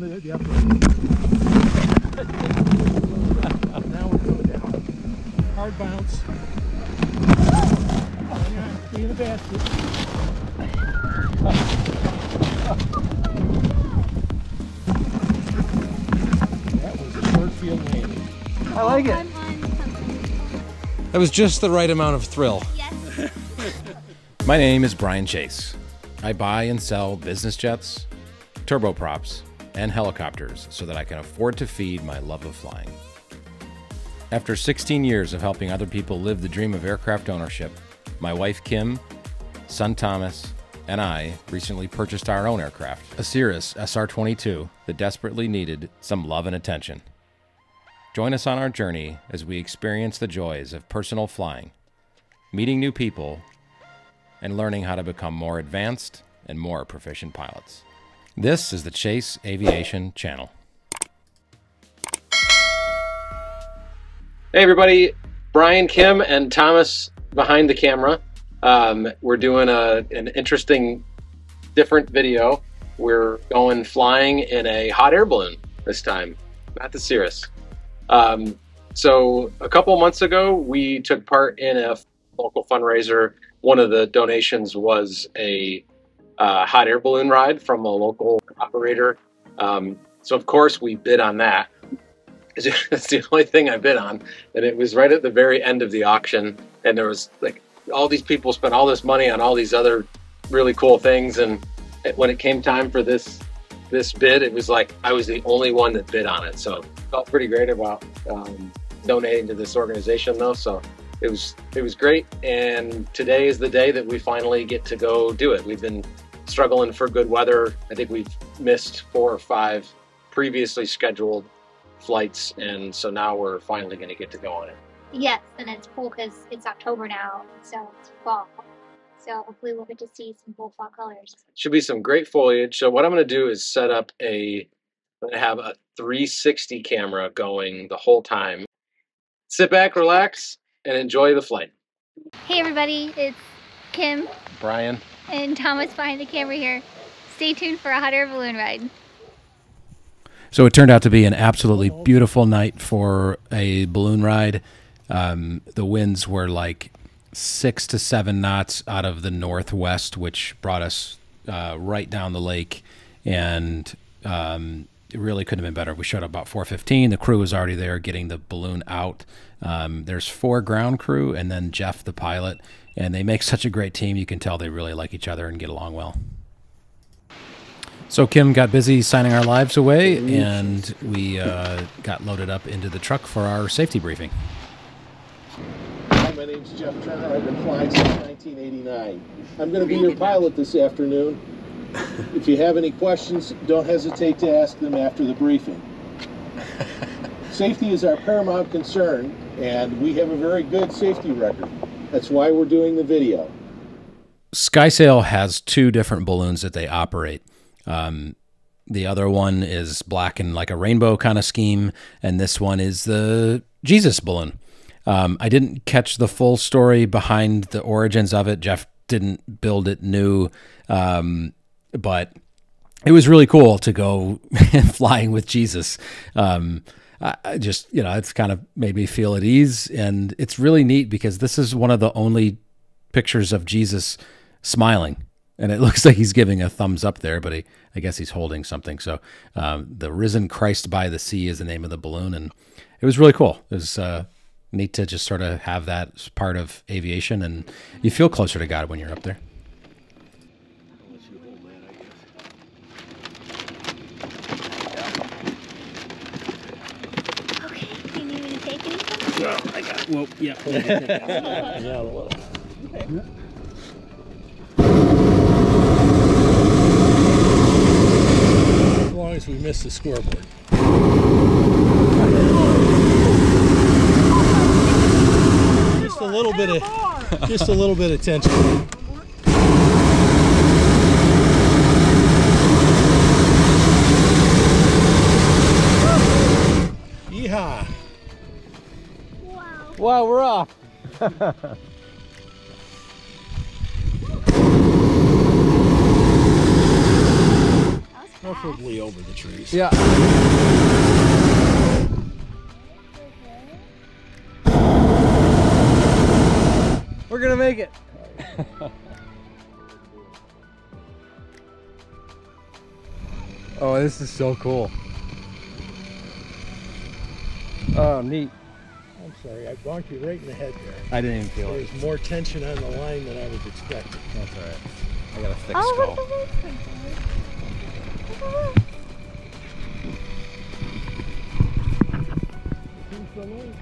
the, the upper. now we're coming down. Hard bounce. Be in the basket. That was a short field landing. I like it. I'm on something. That was just the right amount of thrill. Yes. My name is Brian Chase. I buy and sell business jets, turboprops, and helicopters so that I can afford to feed my love of flying. After 16 years of helping other people live the dream of aircraft ownership, my wife Kim, son Thomas, and I recently purchased our own aircraft, a Cirrus SR 22 that desperately needed some love and attention. Join us on our journey as we experience the joys of personal flying, meeting new people, and learning how to become more advanced and more proficient pilots. This is the Chase Aviation Channel. Hey, everybody. Brian, Kim, and Thomas behind the camera. Um, we're doing a, an interesting, different video. We're going flying in a hot air balloon this time, not the Cirrus. Um, so, a couple months ago, we took part in a local fundraiser. One of the donations was a uh, hot air balloon ride from a local operator. Um, so, of course, we bid on that. It's the only thing I bid on, and it was right at the very end of the auction. And there was like all these people spent all this money on all these other really cool things, and it- when it came time for this this bid, it was like I was the only one that bid on it. So felt pretty great about um, donating to this organization, though. So it was it was great, and today is the day that we finally get to go do it. We've been struggling for good weather. I think we've missed four or five previously scheduled flights, and so now we're finally going to get to go on it. yes, and it's cool because it's October now, so it's fall. So hopefully we'll get to see some cool fall colors. Should be some great foliage. So what I'm going to do is set up a. I'm going to have a 360 camera going the whole time. Sit back, relax, and enjoy the flight. Hey everybody, it's Kim Brian. And Thomas behind the camera here. Stay tuned for a hot air balloon ride. So it turned out to be an absolutely beautiful night for a balloon ride. Um, the winds were like six to seven knots out of the northwest, which brought us uh, right down the lake, and um, it really couldn't have been better. We showed up about 4:15. The crew was already there, getting the balloon out. Um, there's four ground crew, and then Jeff, the pilot, and they make such a great team. You can tell they really like each other and get along well. So Kim got busy signing our lives away, and we uh, got loaded up into the truck for our safety briefing. Hi, my name's Jeff Trenner. I've been flying since 1989. I'm going to be your pilot this afternoon. If you have any questions, don't hesitate to ask them after the briefing. Safety is our paramount concern, and we have a very good safety record. That's why we're doing the video. Skysail has two different balloons that they operate. Um, the other one is black and like a rainbow kind of scheme, and this one is the Jesus balloon. Um, I didn't catch the full story behind the origins of it. Jeff didn't build it new, um, but it was really cool to go flying with Jesus. Um, I, just, you know, it's kind of made me feel at ease. And it's really neat because this is one of the only pictures of Jesus smiling. And it looks like he's giving a thumbs up there, but he, I guess he's holding something. So, um, the risen Christ by the sea is the name of the balloon. And it was really cool. It was, uh, neat to just sort of have that part of aviation. And you feel closer to God when you're up there. Okay, do you need me to take Well, yeah. As long as we miss the scoreboard. Just a little bit of, just a little bit of tension. Wow. We're off. Preferably over the trees. Yeah. We're gonna make it. oh, this is so cool. Oh, neat. I'm sorry, I bonked you right in the head there. I didn't even feel it. There's more tension on the line than I was expecting. That's all right. I got a thick Oh, skull. look at this one. Who's the link?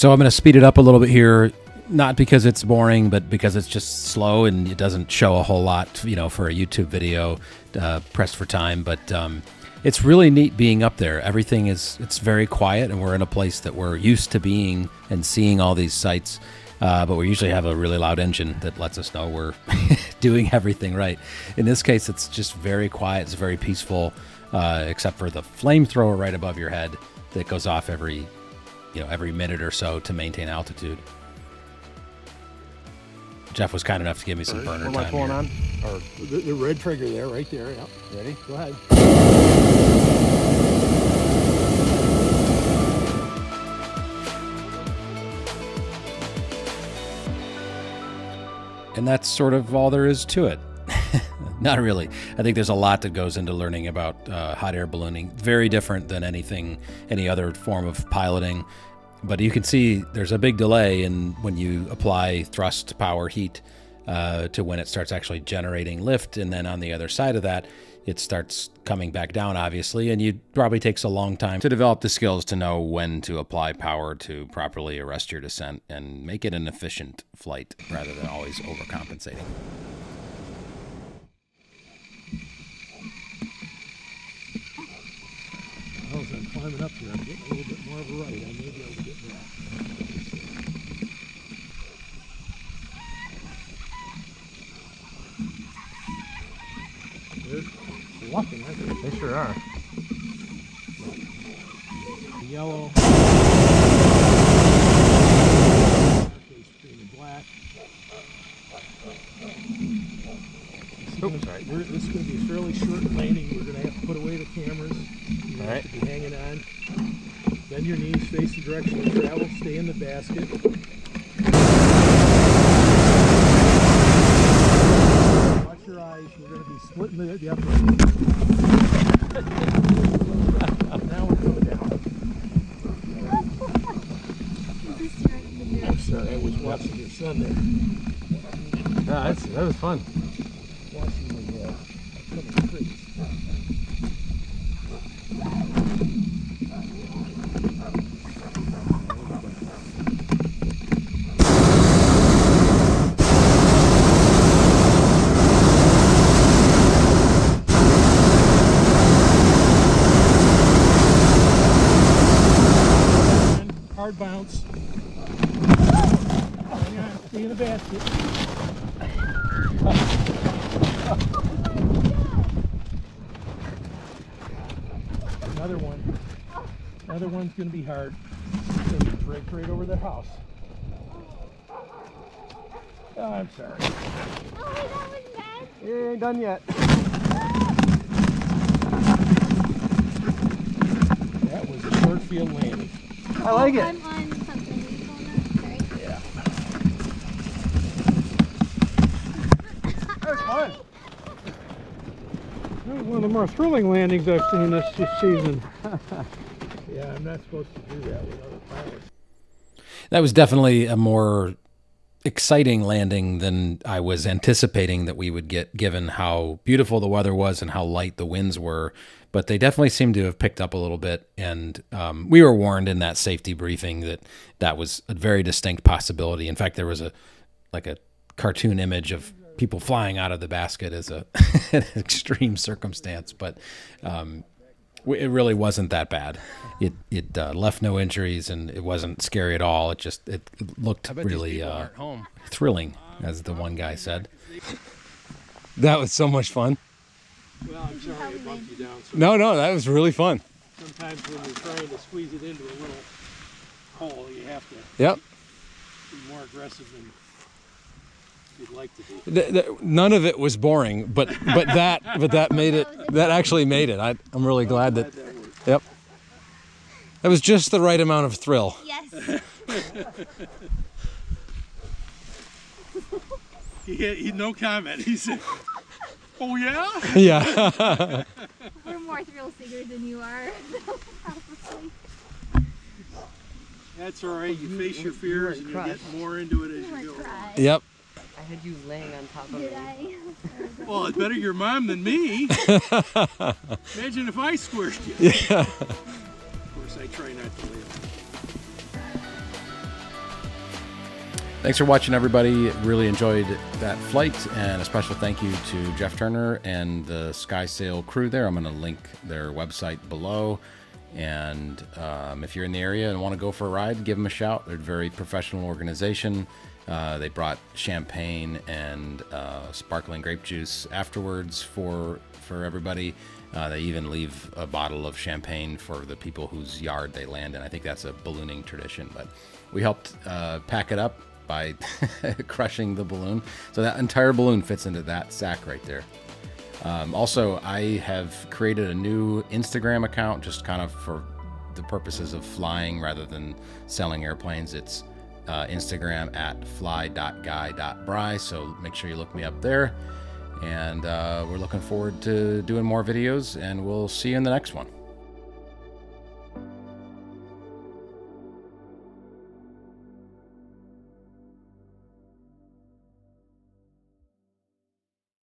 So I'm going to speed it up a little bit here, not because it's boring, but because it's just slow and it doesn't show a whole lot, you know, for a YouTube video uh, pressed for time. But um, it's really neat being up there. Everything is it's very quiet, and we're in a place that we're used to being and seeing all these sites. Uh, but we usually have a really loud engine that lets us know we're doing everything right. In this case, it's just very quiet. It's very peaceful, uh, except for the flamethrower right above your head that goes off every you know every minute or so to maintain altitude. Jeff was kind enough to give me some uh, burner What am I pulling here. on? Or The, the red trigger there, right there, yeah. ready? Go ahead. And that's sort of all there is to it. Not really. I think there's a lot that goes into learning about uh, hot air ballooning. Very different than anything, any other form of piloting. But you can see there's a big delay in when you apply thrust, power, heat uh, to when it starts actually generating lift, and then on the other side of that, it starts coming back down, obviously, and it probably takes a long time to develop the skills to know when to apply power to properly arrest your descent and make it an efficient flight rather than always overcompensating. As I'm climbing up here, I'm getting a little bit more of a right. I may be able to get back. They're walking, aren't they? They sure are. Yellow. Okay, green and black. Oops, sorry. We're, this is going to be a fairly short landing. We're going to have to put away the cameras. You All have right. to be hanging on. Bend your face the direction of travel, stay in the basket. Watch your eyes. We're going to be splitting the, the upright. now we're coming down. I'm sorry, I was watching your son there. Yeah, that's, that was fun. Watching the uh, coming trees. Hard bounce. Hang on, in the basket. Another one. Another one's gonna be hard. It's gonna right, over the house. Oh, I'm sorry. Oh. You ain't done yet. That was a short field landing. I like it. I'm on something. Sorry. Yeah. That was fun. That was one of the more thrilling landings I've seen this, this season. Yeah, I'm not supposed to do that with other pilots. That was definitely a more exciting landing than I was anticipating that we would get, given how beautiful the weather was and how light the winds were. But they definitely seemed to have picked up a little bit, and um, we were warned in that safety briefing that that was a very distinct possibility. In fact, there was a like a cartoon image of people flying out of the basket as a an extreme circumstance, but um, it really wasn't that bad. It it uh, left no injuries and it wasn't scary at all. It just it, it looked really uh, thrilling, as the one guy said. That was so much fun. Well, I'm sorry I bumped you down. So No, no, that was really fun. sometimes when you're trying to squeeze it into a little hole, you have to Yep. be more aggressive than you'd like to be. Th- th- none of it was boring, but but that but that made it. That actually made it. I, I'm really glad that. Glad that worked. Yep. That was just the right amount of thrill. Yes. He, had, he no comment. He said, "Oh yeah." Yeah. We're more thrill seekers than you are. Probably. That's all right. You face your fears and you get more into it as You you go. yep. I had you laying on top of Did me. I? Well, it's better your mom than me. Imagine if I squished you. Yeah. Of course, I try not to lay. Thanks for watching, everybody. Really enjoyed that flight, and a special thank you to Jeff Turner and the Sky Sail crew there. I'm going to link their website below. And um, if you're in the area and want to go for a ride, give them a shout. They're a very professional organization. Uh, they brought champagne and uh, sparkling grape juice afterwards for for everybody. Uh, they even leave a bottle of champagne for the people whose yard they land in. I think that's a ballooning tradition, but we helped uh, pack it up by crushing the balloon. So that entire balloon fits into that sack right there. Um, also, I have created a new Instagram account just kind of for the purposes of flying rather than selling airplanes. It's uh, Instagram at fly.guy.bry. So make sure you look me up there. And uh, we're looking forward to doing more videos, and we'll see you in the next one.